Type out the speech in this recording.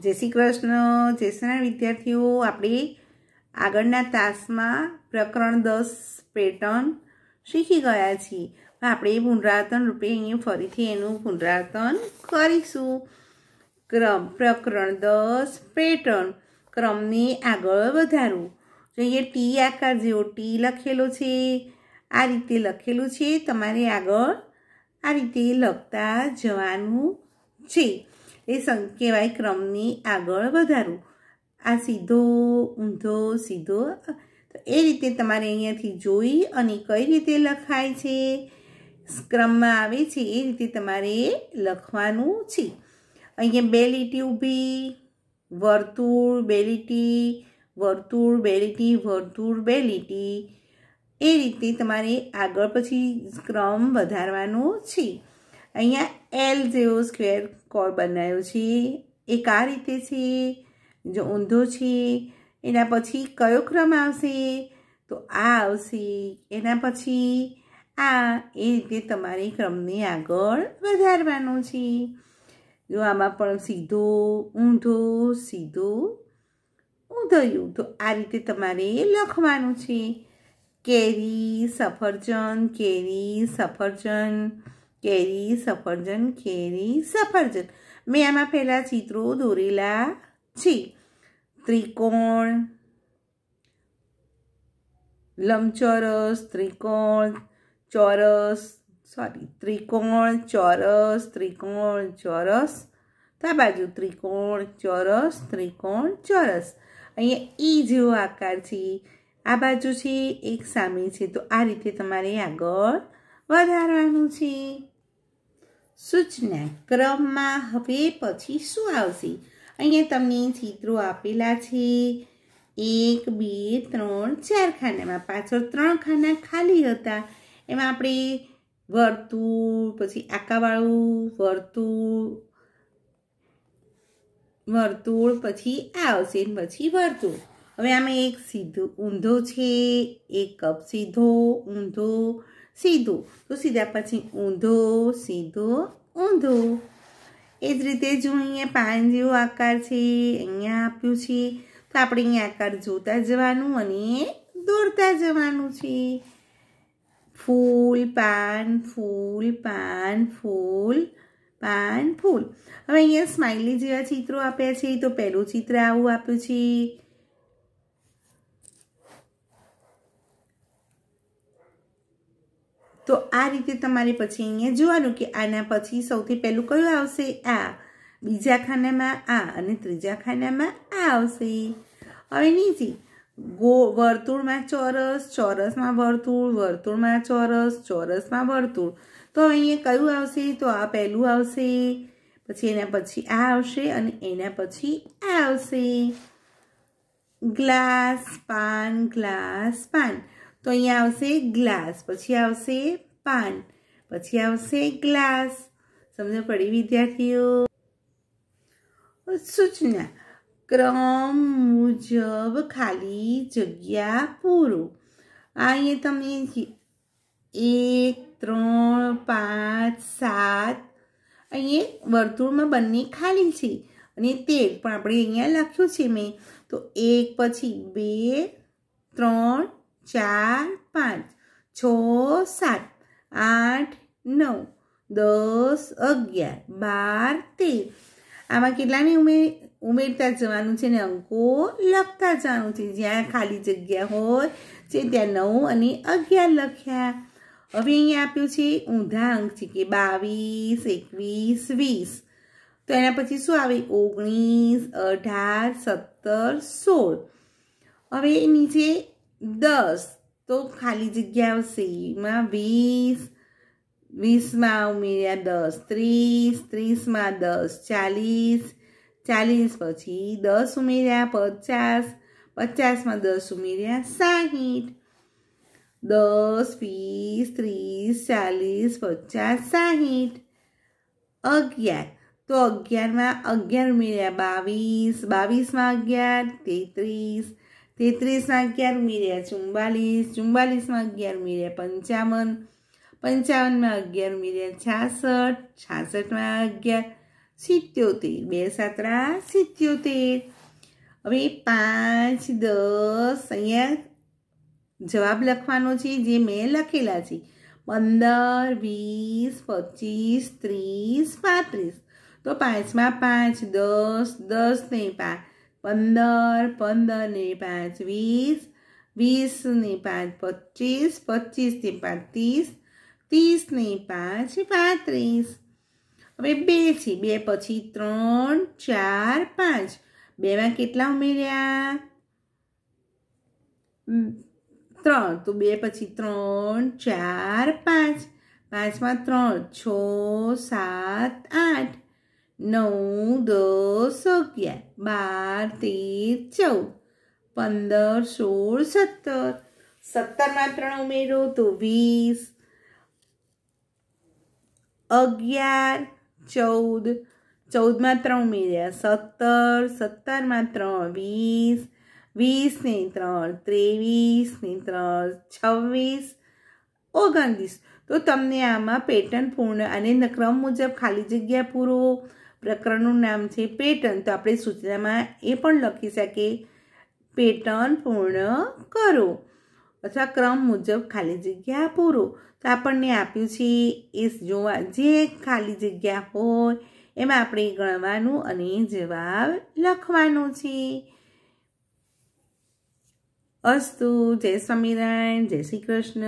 જય શ્રી કૃષ્ણ. જય શ્રી વિદ્યાર્થીઓ. આપણે આગળના તાસમાં પ્રકરણ દસ પેટર્ન શીખી ગયા છીએ. આપણે પુનરાવર્તન રૂપે અહીંયા ફરીથી એનું પુનરાવર્તન કરીશું. ક્રમ, પ્રકરણ દસ પેટર્ન. ક્રમને આગળ વધારવું. જોઈએ ટી આકાર જેવો ટી લખેલો છે. આ રીતે લખેલું છે. તમારે આગળ આ રીતે લખતા જવાનું છે. એ કહેવાય ક્રમની આગળ વધારવું. આ સીધો, ઊંધો, સીધો એ રીતે તમારે અહીંયાથી જોઈ અને કઈ રીતે લખાય છે, ક્રમમાં આવે છે, એ રીતે તમારે લખવાનું છે. અહીંયા બે લીટી ઊભી, વર્તુળ બે લીટી, વર્તુળ બે લીટી, વર્તુળ બે લીટી. એ રીતે તમારે આગળ પછી ક્રમ વધારવાનો છે. અહીંયા એલ જેવો સ્ક્વેર કોર બનાવ્યો છે. એક આ રીતે છે, જો ઊંધો છે, એના પછી કયો ક્રમ આવશે? તો આ આવશે. એના પછી આ એ રીતે તમારે ક્રમને આગળ વધારવાનો છે. જો આમાં પણ સીધો, ઊંધો, સીધો ઊંધયું તો આ રીતે તમારે લખવાનું છે. કેરી, સફરજન કેરી, સફરજન કેરી સફરજન કેરી સફરજન. મેં આમાં પહેલાં ચિત્રો દોરેલા છે. ત્રિકોણ, લંબચોરસ, ત્રિકોણ, ચોરસ સોરી ત્રિકોણ, ચોરસ ત્રિકોણ, ચોરસ. તો આ બાજુ ત્રિકોણ, ચોરસ ત્રિકોણ, ચોરસ. અહીંયા ઈ જેવો આકાર છે. આ બાજુ છે એક સામે છે. તો આ રીતે તમારે આગળ વધારવાનું છે. સૂચના ક્રમમાં હવે પછી શું આવશે? અહીંયા તમને ચિત્રો આપેલા છે. એક, બે, ત્રણ, ચાર ખાનામાં પાછળ ત્રણ ખાના ખાલી હતા. એમાં આપણે વર્તુળ, પછી આકાવાળું, વર્તુળ વર્તુળ, પછી આ આવશે, પછી વર્તુળ. હવે આમાં એક સીધો ઊંધો છે, એક કપ સીધો, ઊંધો, સીધો. તો સીધા પછી ઊંધો, સીધો ઊંધો. એ જ રીતે જો અહીંયા પાન જેવો આકાર છે, અહીંયા આપ્યું છે, તો આપણે અહીંયા આકાર જોતા જવાનું અને દોરતા જવાનું છે. ફૂલ, પાન ફૂલ પાન ફૂલ પાન, ફૂલ. હવે અહીંયા સ્માઇલી જેવા ચિત્રો આપ્યા છે, તો પહેલું ચિત્ર આવું આપ્યું છે. તો આ રીતે તમારે પછી અહીંયા જોવાનું કે આના પછી સૌથી પહેલું કયું આવશે? આ. બીજા ખાનામાં આ અને ત્રીજા ખાનામાં આ આવશે. હવે નીચે. ગો, વર્તુળમાં ચોરસ, ચોરસમાં વર્તુળ, વર્તુળમાં ચોરસ, ચોરસમાં વર્તુળ. તો અહીંયા કયું આવશે? તો આ પહેલું આવશે. પછી એના પછી આ આવશે અને એના પછી આ આવશે. ગ્લાસ પાન ગ્લાસ પાન. તો અહીંયા આવશે ગ્લાસ, પછી આવશે પાન, પછી આવશે ગ્લાસ. સમજ પડી, વિદ્યાર્થીઓ? સૂચના. ક્રમ મુજબ ખાલી જગ્યા પૂરો. અહીંયા તમે એક, ત્રણ, પાંચ, સાત. અહીંયા વર્તુળમાં બંને ખાલી છે અને તેર, પણ આપણે અહીંયા લખ્યું છે મેં. તો એક પછી બે, ત્રણ ચાર પાંચ, છ, સાત, આઠ, નવ, દસ, અગિયાર, બાર, તેર. આમાં કેટલાને ઉમેર ઉમેરતા જવાનું છે ને અંકો લખતા જવાનું છે. જ્યાં ખાલી જગ્યા હોય છે ત્યાં નવ અને અગિયાર લખ્યા. હવે અહીંયા આપ્યું છે ઊંધા અંક છે કે બાવીસ, એકવીસ, વીસ. તો એના પછી શું આવે? ઓગણીસ, અઢાર, સત્તર, સોળ. હવે નીચે દસ, તો ખાલી જગ્યા આવશે એમાં વીસ, વીસમાં ઉમેર્યા દસ, ત્રીસ, ત્રીસમાં દસ, ચાલીસ ચાલીસ પછી દસ ઉમેર્યા પચાસ, પચાસમાં દસ ઉમેર્યા સાહીઠ. દસ, વીસ, ત્રીસ, ચાલીસ, પચાસ, સાહીઠ. અગિયાર, તો અગિયારમાં અગિયાર ઉમેર્યા બાવીસ, બાવીસમાં અગિયાર, તેત્રીસ તેત્રીસમાં અગિયાર ઉમેર્યા ચુમ્બાલીસ ચુમ્બાલીસમાં અગિયાર ઉમેર્યા, પંચાવન, પંચાવનમાં અગિયાર ઉમેર્યા, છાસઠ, છાસઠમાં અગિયાર, સિત્યોતેર, બે સાતરા, સિત્યોતેર. હવે પાંચ, દસ, અહીંયા જવાબ લખવાનો છે જે મેં લખેલા છે. પંદર, વીસ, પચીસ, ત્રીસ, પાંત્રીસ. તો પાંચમાં પાંચ, દસ દસ ને પાંચ. પંદર પંદર ને પાંચ વીસ વીસ ને પાંચ પચીસ પચીસ ને પાંચ ત્રીસ ત્રીસ ને પાંચ પાંત્રીસ. હવે બે છે, બે પછી ત્રણ, ચાર, પાંચ. બેમાં કેટલા ઉમેર્યા? ત્રણ. તો બે પછી ત્રણ, ચાર, પાંચ. પાંચમાં ત્રણ, છ, સાત, આઠ. નવ દસ અગિયાર બાર તેર ચૌદ પંદર સોળ સત્તર સત્તરમાં ત્રણ ઉમેરો તો વીસ અગિયાર ચૌદ ચૌદમાં ત્રણ ઉમેર્યા સત્તર સત્તરમાં ત્રણ વીસ વીસ ને ત્રણ ત્રેવીસ ને ત્રણ છવ્વીસ ઓગણત્રીસ. તો તમને આમાં પેટર્ન પૂર્ણ અને ક્રમ મુજબ ખાલી જગ્યા પૂરો. પ્રકરણનું નામ છે પેટર્ન. તો આપણે સૂચનામાં એ પણ લખી શકીએ. પેટર્ન પૂર્ણ કરો. અથવા ક્રમ મુજબ ખાલી જગ્યા પૂરો. તો આપણને આપ્યું છે એ જોવા જે ખાલી જગ્યા હોય એમાં આપણે ગણવાનું અને જવાબ લખવાનો છે. અસ્તુ, જય સ્વામિનારાયણ, જય શ્રી કૃષ્ણ.